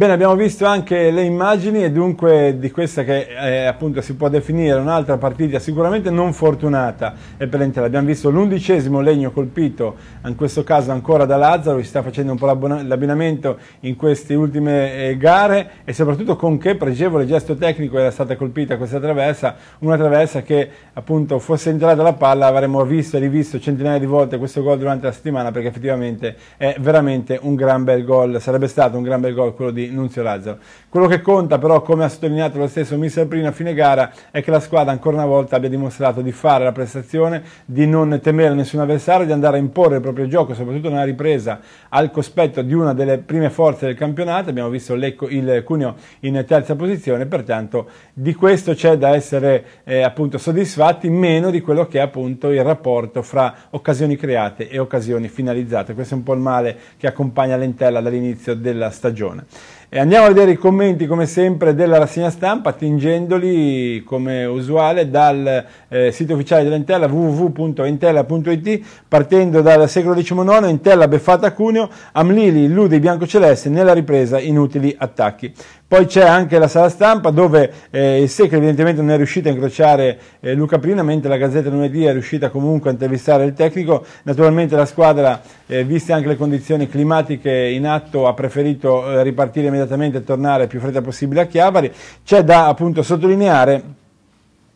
Bene, abbiamo visto anche le immagini e dunque di questa che eh, appunto si può definire un'altra partita sicuramente non fortunata e per l'Entella. Abbiamo visto l'undicesimo legno colpito, in questo caso ancora da Lazzaro, si sta facendo un po' l'abbinamento in queste ultime eh, gare e soprattutto con che pregevole gesto tecnico era stata colpita questa traversa, una traversa che appunto fosse entrata la palla avremmo visto e rivisto centinaia di volte questo gol durante la settimana perché effettivamente è veramente un gran bel gol, sarebbe stato un gran bel gol quello di Nunzio Lazzaro. Quello che conta però, come ha sottolineato lo stesso Mister Prino a fine gara, è che la squadra ancora una volta abbia dimostrato di fare la prestazione, di non temere nessun avversario, di andare a imporre il proprio gioco, soprattutto nella ripresa al cospetto di una delle prime forze del campionato. Abbiamo visto il Cuneo in terza posizione, pertanto di questo c'è da essere eh, appunto soddisfatti, meno di quello che è appunto il rapporto fra occasioni create e occasioni finalizzate. Questo è un po' il male che accompagna l'Entella dall'inizio della stagione. E andiamo a vedere i commenti come sempre della rassegna stampa attingendoli come usuale dal eh, sito ufficiale dell'Entella www.entella.it partendo dal secolo XIX Entella beffata Cuneo Amlili illude i biancocelesti nella ripresa inutili attacchi poi c'è anche la sala stampa dove eh, il Secre evidentemente non è riuscito a incrociare eh, Luca Prina, mentre la Gazzetta lunedì è riuscita comunque a intervistare il tecnico. Naturalmente la squadra, eh, viste anche le condizioni climatiche in atto, ha preferito eh, ripartire immediatamente e tornare più fretta possibile a Chiavari. C'è da appunto sottolineare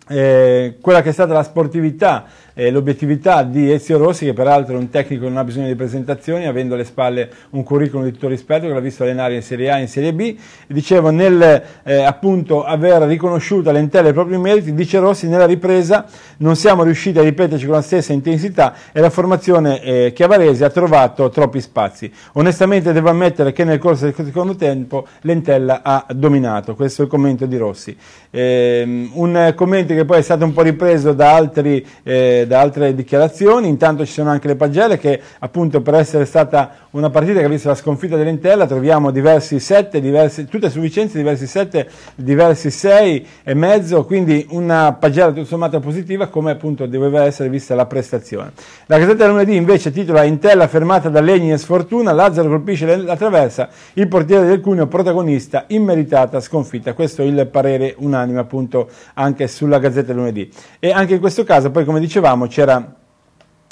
eh, quella che è stata la sportività eh, l'obiettività di Ezio Rossi, che peraltro è un tecnico che non ha bisogno di presentazioni, avendo alle spalle un curriculum di tutto rispetto, che l'ha visto allenare in Serie A e in Serie B. Dicevo, nel eh, appunto aver riconosciuto all'Entella i propri meriti, dice Rossi, nella ripresa non siamo riusciti a ripeterci con la stessa intensità e la formazione eh, chiavarese ha trovato troppi spazi. Onestamente devo ammettere che nel corso del secondo tempo l'Entella ha dominato, questo è il commento di Rossi. Ehm, un commento che poi è stato un po' ripreso da altri eh, da altre dichiarazioni, intanto ci sono anche le pagelle che appunto per essere stata una partita che ha visto la sconfitta dell'Entella troviamo diversi 7, diversi, tutte su Vicenza, diversi 7, diversi 6 e mezzo, quindi una pagella tutto sommato positiva come appunto doveva essere vista la prestazione. La del lunedì invece titola Intella fermata da Legni e sfortuna, Lazzaro colpisce la traversa, il portiere del Cuneo protagonista, immeritata sconfitta. Questo è il parere unanime appunto anche sulla Gazzetta lunedì. E anche in questo caso poi come dicevamo c'era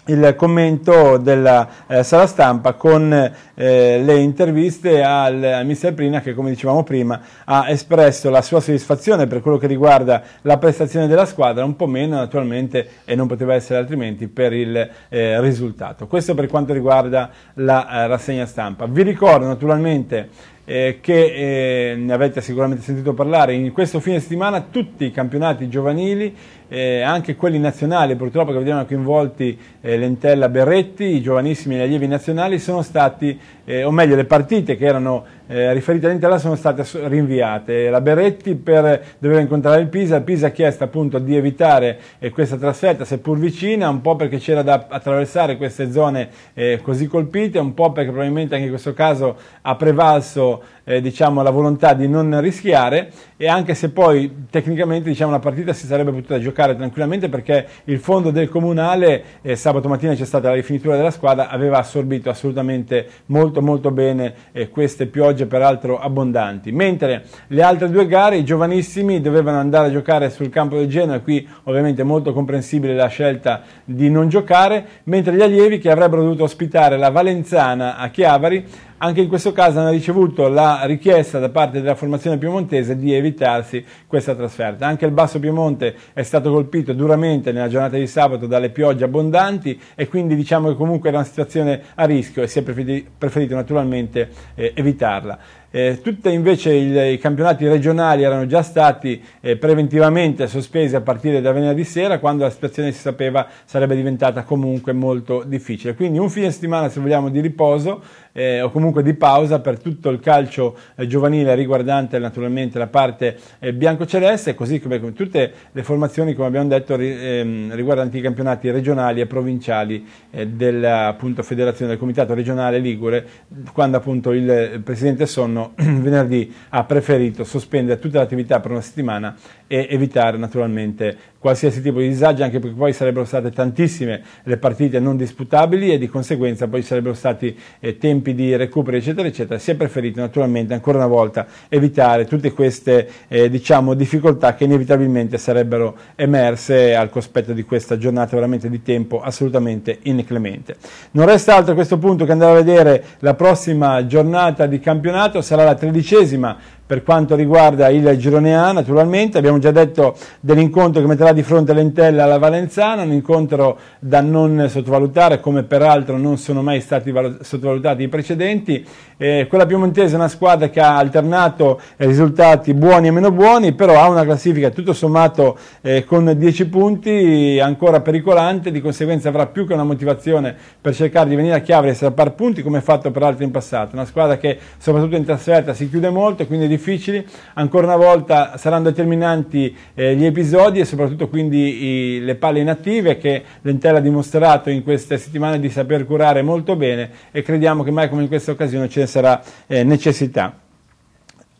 il commento della eh, sala stampa con eh, le interviste al, mister Prina che come dicevamo prima ha espresso la sua soddisfazione per quello che riguarda la prestazione della squadra, un po' meno naturalmente e non poteva essere altrimenti per il eh, risultato. Questo per quanto riguarda la eh, rassegna stampa. Vi ricordo naturalmente eh, che eh, ne avete sicuramente sentito parlare, in questo fine settimana tutti i campionati giovanili, eh, anche quelli nazionali purtroppo che vedevano coinvolti eh, Lentella Berretti, i giovanissimi allievi nazionali, sono stati, eh, o meglio le partite che erano eh, riferite all'Intella sono state rinviate. La Berretti per, doveva incontrare il Pisa, il Pisa ha chiesto appunto di evitare eh, questa trasferta seppur vicina, un po' perché c'era da attraversare queste zone eh, così colpite, un po' perché probabilmente anche in questo caso ha prevalso eh, diciamo, la volontà di non rischiare e anche se poi tecnicamente diciamo, la partita si sarebbe potuta giocare tranquillamente perché il fondo del comunale eh, sabato mattina c'è stata la rifinitura della squadra aveva assorbito assolutamente molto molto bene eh, queste piogge peraltro abbondanti. Mentre le altre due gare i giovanissimi dovevano andare a giocare sul campo del Genoa qui ovviamente molto comprensibile la scelta di non giocare mentre gli allievi che avrebbero dovuto ospitare la Valenzana a Chiavari anche in questo caso hanno ricevuto la richiesta da parte della formazione piemontese di evitarsi questa trasferta. Anche il Basso Piemonte è stato colpito duramente nella giornata di sabato dalle piogge abbondanti e quindi diciamo che comunque era una situazione a rischio e si è preferito, naturalmente eh, evitarla. Eh, tutti invece il, i campionati regionali erano già stati eh, preventivamente sospesi a partire da venerdì sera quando la situazione si sapeva sarebbe diventata comunque molto difficile. Quindi un fine settimana se vogliamo di riposo eh, o comunque di pausa per tutto il calcio eh, giovanile riguardante naturalmente la parte eh, bianco-celeste così come, come, tutte le formazioni come abbiamo detto ri, ehm, riguardanti i campionati regionali e provinciali eh, della appunto, federazione del comitato regionale Ligure quando appunto il presidente Sonno venerdì ha preferito sospendere tutta l'attività per una settimana e evitare naturalmente qualsiasi tipo di disagio, anche perché poi sarebbero state tantissime le partite non disputabili e di conseguenza poi sarebbero stati eh, tempi di recupero, eccetera, eccetera. Si è preferito naturalmente ancora una volta evitare tutte queste eh, diciamo, difficoltà che inevitabilmente sarebbero emerse al cospetto di questa giornata veramente di tempo assolutamente inclemente. Non resta altro a questo punto che andare a vedere la prossima giornata di campionato, sarà la tredicesima per quanto riguarda il girone A naturalmente, abbiamo già detto dell'incontro che metterà di fronte l'Entella alla Valenzana, un incontro da non sottovalutare come peraltro non sono mai stati sottovalutati i precedenti, eh, quella piemontese è una squadra che ha alternato risultati buoni e meno buoni, però ha una classifica tutto sommato eh, con 10 punti ancora pericolante, di conseguenza avrà più che una motivazione per cercare di venire a Chiavari e strappare punti come fatto peraltro in passato, una squadra che soprattutto in trasferta si chiude molto, quindi difficili, ancora una volta saranno determinanti eh, gli episodi e soprattutto quindi i, le palle inattive che l'Entella ha dimostrato in queste settimane di saper curare molto bene e crediamo che mai come in questa occasione ce ne sarà eh, necessità.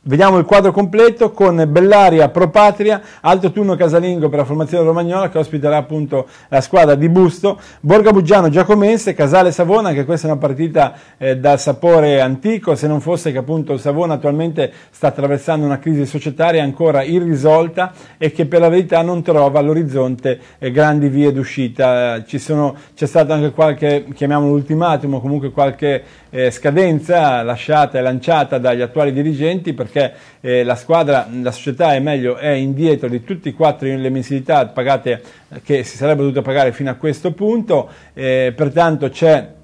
Vediamo il quadro completo con Bellaria Pro Patria, Alto Turno Casalingo per la formazione romagnola che ospiterà appunto la squadra di Busto, Borga Buggiano Giacomense, Casale Savona, anche questa è una partita eh, dal sapore antico, se non fosse che appunto il Savona attualmente sta attraversando una crisi societaria ancora irrisolta e che per la verità non trova all'orizzonte eh, grandi vie d'uscita. C'è stato anche qualche, chiamiamolo ultimatum, comunque qualche eh, scadenza lasciata e lanciata dagli attuali dirigenti perché eh, la squadra, la società è meglio, è indietro di tutti e quattro le mensilità pagate che si sarebbero dovute pagare fino a questo punto, eh, pertanto c'è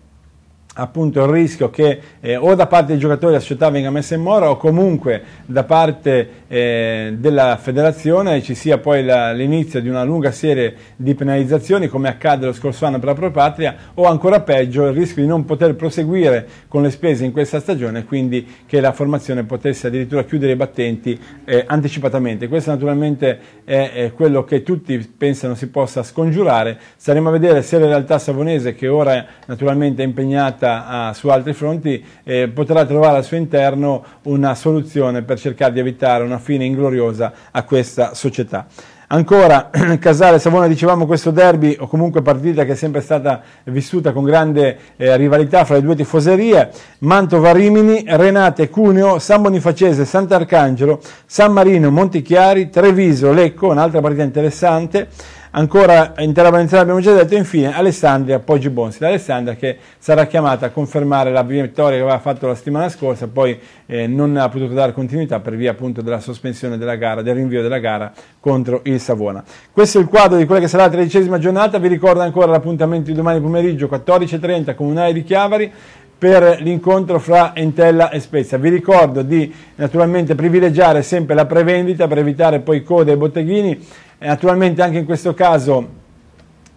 appunto il rischio che eh, o da parte dei giocatori la società venga messa in mora o comunque da parte eh, della federazione ci sia poi l'inizio di una lunga serie di penalizzazioni come accade lo scorso anno per la Propatria o ancora peggio il rischio di non poter proseguire con le spese in questa stagione quindi che la formazione potesse addirittura chiudere i battenti eh, anticipatamente. Questo naturalmente è, è, quello che tutti pensano si possa scongiurare. Staremo a vedere se la realtà savonese che ora naturalmente è impegnata a, su altri fronti eh, potrà trovare al suo interno una soluzione per cercare di evitare una fine ingloriosa a questa società. Ancora, Casale Savona, dicevamo questo derby o comunque partita che è sempre stata vissuta con grande eh, rivalità fra le due tifoserie, Mantova Rimini, Renate Cuneo, San Bonifacese, Sant'Arcangelo, San Marino, Montichiari, Treviso, Lecco, un'altra partita interessante, Ancora in Terra Valenziana abbiamo già detto, infine Alessandria Poggi Bonsi, l'Alessandria che sarà chiamata a confermare la vittoria che aveva fatto la settimana scorsa, poi eh, non ha potuto dare continuità per via appunto della sospensione della gara, del rinvio della gara contro il Savona. Questo è il quadro di quella che sarà la tredicesima giornata, vi ricordo ancora l'appuntamento di domani pomeriggio 14.30 Comunale di Chiavari, per l'incontro fra Entella e Spezia. Vi ricordo di naturalmente privilegiare sempre la prevendita per evitare poi code e botteghini naturalmente anche in questo caso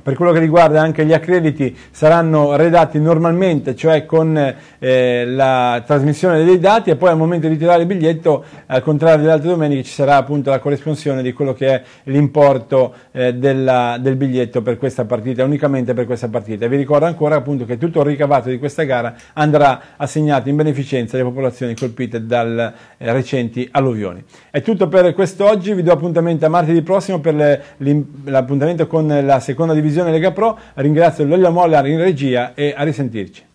per quello che riguarda anche gli accrediti saranno redatti normalmente, cioè con eh, la trasmissione dei dati e poi al momento di tirare il biglietto, al contrario delle altre domeniche, ci sarà appunto la corresponsione di quello che è l'importo eh, del biglietto per questa partita, unicamente per questa partita. E vi ricordo ancora appunto che tutto il ricavato di questa gara andrà assegnato in beneficenza alle popolazioni colpite dal eh, recenti alluvioni. È tutto per quest'oggi, vi do appuntamento a martedì prossimo per l'appuntamento con la seconda divisione Lega Pro, ringrazio Lollia Molla in regia e a risentirci.